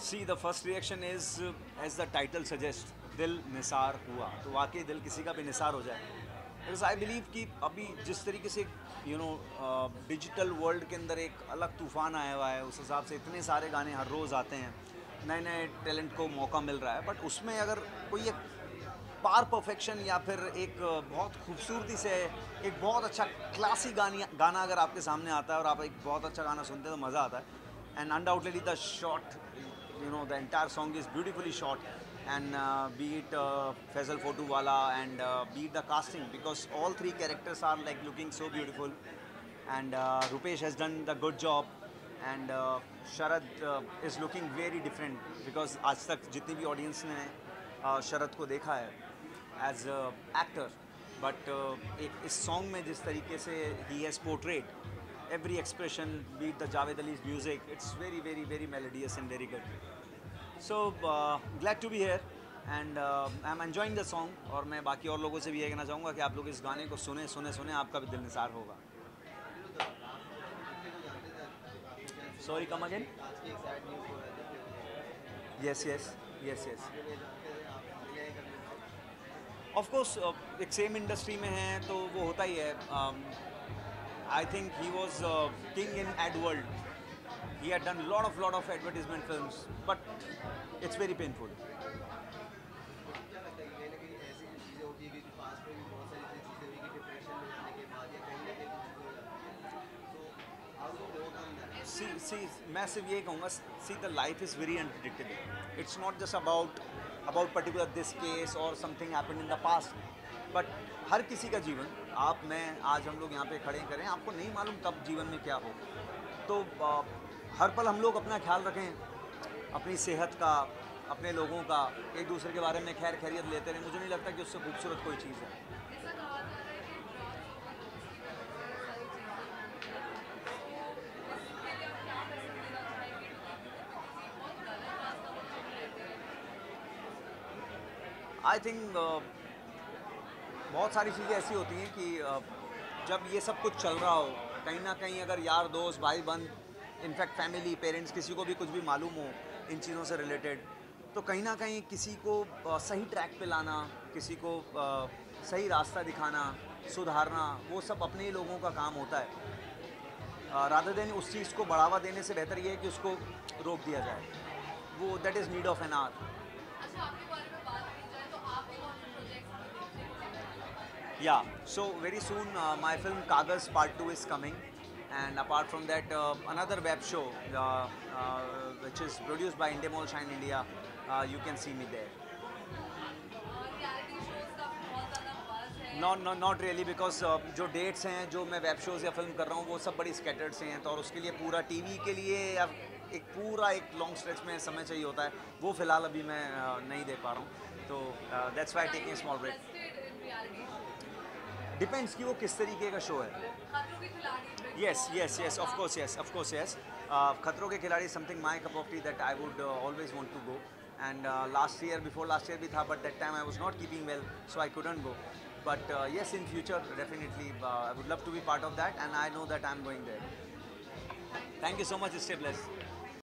See the first reaction is as the title suggest दिल निसार हुआ। तो वाकई दिल किसी का भी निसार हो जाए। बिकॉज़ आई बिलीव कि अभी जिस तरीके से यू नो डिजिटल वर्ल्ड के अंदर एक अलग तूफ़ान आया हुआ है, उस हिसाब से इतने सारे गाने हर रोज़ आते हैं। नए नए टैलेंट को मौका मिल रहा है बट उसमें अगर कोई एक पार परफेक्शन या फिर एक बहुत खूबसूरती से एक बहुत अच्छा क्लासी गानी गाना अगर आपके सामने आता है और आप एक बहुत अच्छा गाना सुनते हैं तो मज़ा आता है। and undoubtedly the shot you know the entire song is beautifully shot and uh, be it uh, Faisal Fotuwala and uh, be it the casting because all three characters are like looking so beautiful and uh, Rupesh has done the good job and uh, Sharad uh, is looking very different because आज तक जितनी भी audience ने uh, शरद को देखा है as actor but एक इस सॉन्ग में जिस तरीके से he has portrait every expression, be it the Javed Ali's music, it's very, very, very melodious and very good. So uh, glad to be here and uh, I'm enjoying the song और मैं बाकी और लोगों से भी ये कहना चाहूँगा कि आप लोग इस गाने को सुने सुने सुने आपका भी दिल निसार होगा sorry come again yes yes yes yes of course एक सेम इंडस्ट्री में है तो वो होता ही है um, I think he was uh, king in ad world. He had done lot of lot of advertisement films, but it's very painful. See, see, मैं सिर्फ़ ये कहूँगा see the life is very unpredictable. It's not just about about particular this case or something happened in the past, but हर किसी का जीवन आप, मैं, आज हम लोग यहाँ पे खड़े करें, आपको नहीं मालूम कब जीवन में क्या हो तो हर पल हम लोग अपना ख्याल रखें, अपनी सेहत का, अपने लोगों का, एक दूसरे के बारे में खैर खैरियत लेते रहें। मुझे नहीं लगता कि उससे खूबसूरत कोई चीज़ है। आई थिंक बहुत सारी चीज़ें ऐसी होती हैं कि जब ये सब कुछ चल रहा हो, कहीं ना कहीं अगर यार, दोस्त भाई बंद इनफैक्ट फैमिली पेरेंट्स किसी को भी कुछ भी मालूम हो, इन चीज़ों से रिलेटेड तो कहीं ना कहीं किसी को सही ट्रैक पे लाना, किसी को सही रास्ता दिखाना, सुधारना, वो सब अपने ही लोगों का काम होता है। राधा देन उस चीज़ को बढ़ावा देने से बेहतर ये है कि उसको रोक दिया जाए। वो that is need of an hour Yeah, so very soon uh, my film Kagas Part 2 is coming and apart from that uh, another web show uh, which is produced by Indemol Shine India, you can see me there. Not not really because जो dates हैं जो मैं web shows या film कर रहा हूँ वो सब बड़ी स्कैटर्ड से हैं तो और उसके लिए पूरा टीवी के लिए या एक पूरा एक लॉन्ग स्ट्रेच में समय चाहिए होता है वो फ़िलहाल अभी मैं नहीं दे पा रहा हूँ तो that's why taking small break depends कि वो किस तरीके का शो है। Yes yes yes of course yes of course yes Khatron Ke Khiladi something my cup of tea that I would always want to go and last year before last year भी था but that time I was not keeping well so I couldn't go but uh, yes in future definitely uh, i would love to be part of that and i know that i'm going there. Thank you so much stay blessed.